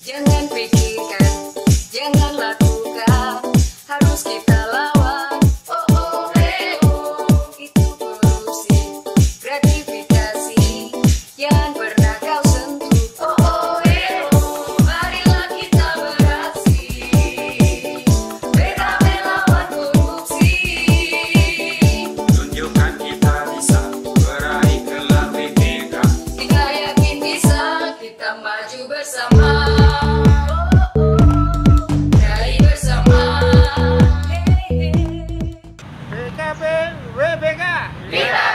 Jangan pikirkan, jangan lakukan, harus kita lawan. Oh oh oh, Kita